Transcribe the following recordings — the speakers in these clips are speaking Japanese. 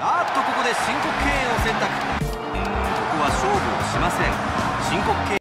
あっとここで申告敬遠を選択。ここは勝負をしません。申告敬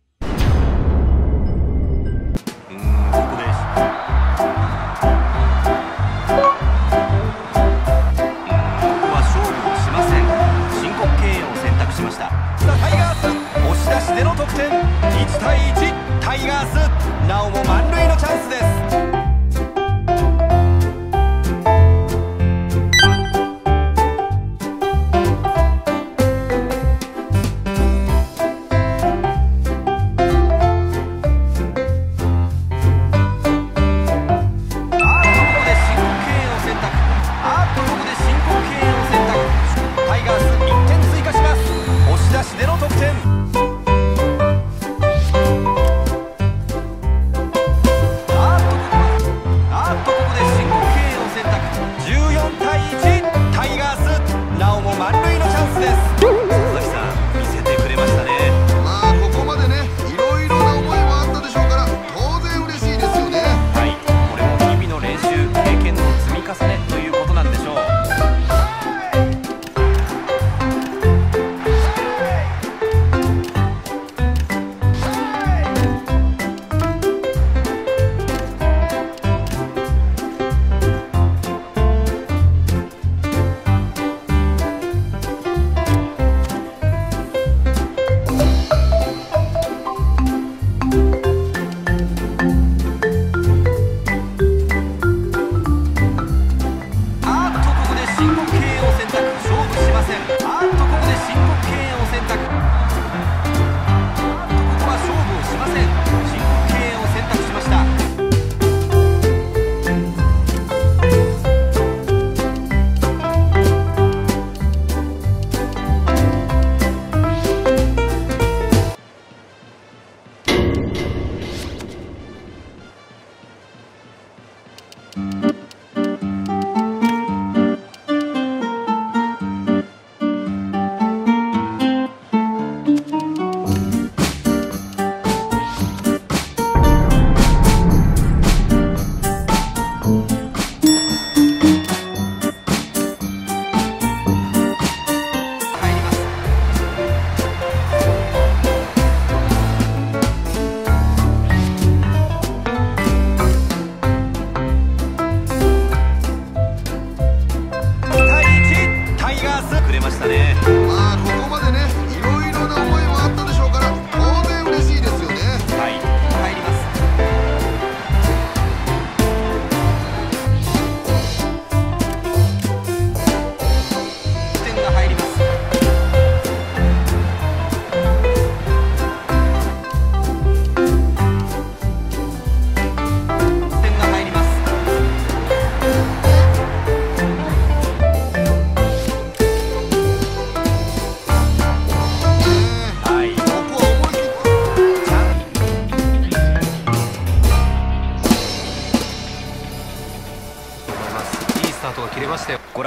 ね。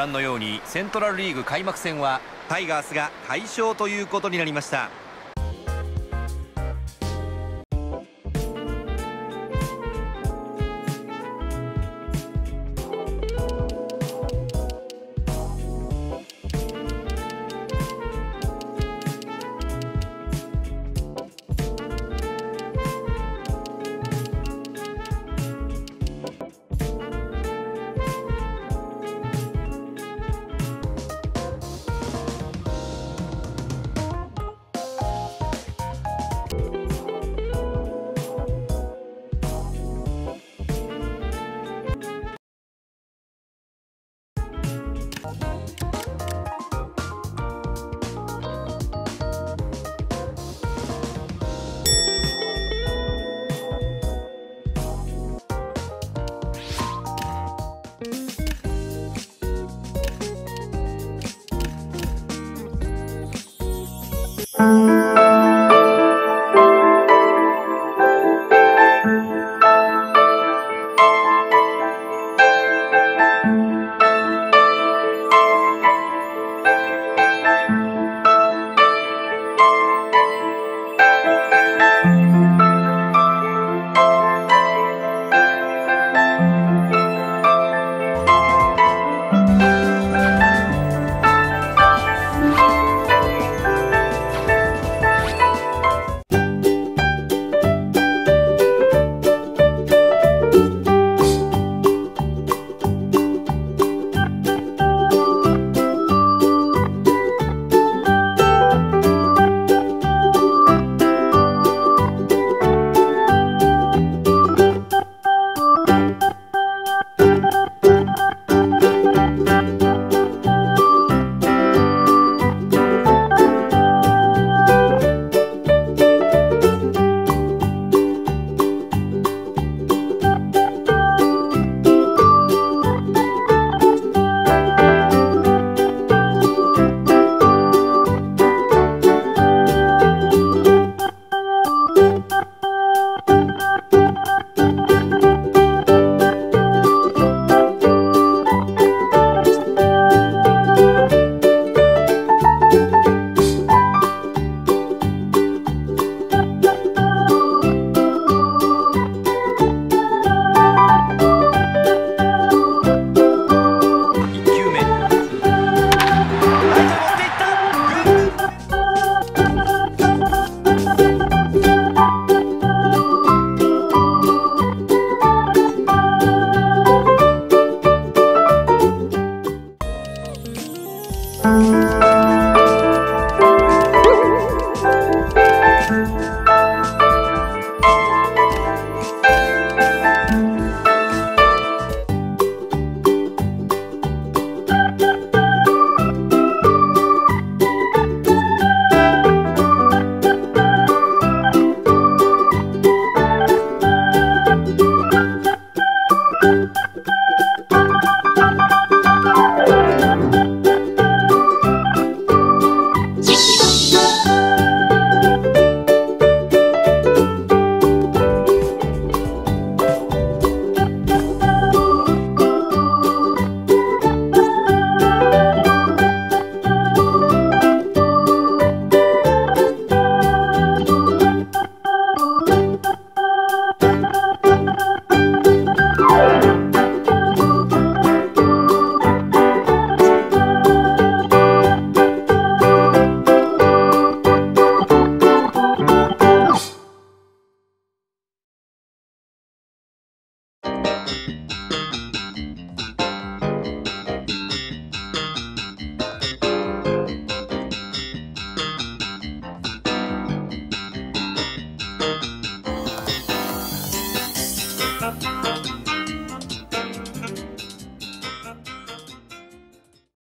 覧のようにセントラルリーグ開幕戦はタイガースが快勝ということになりました。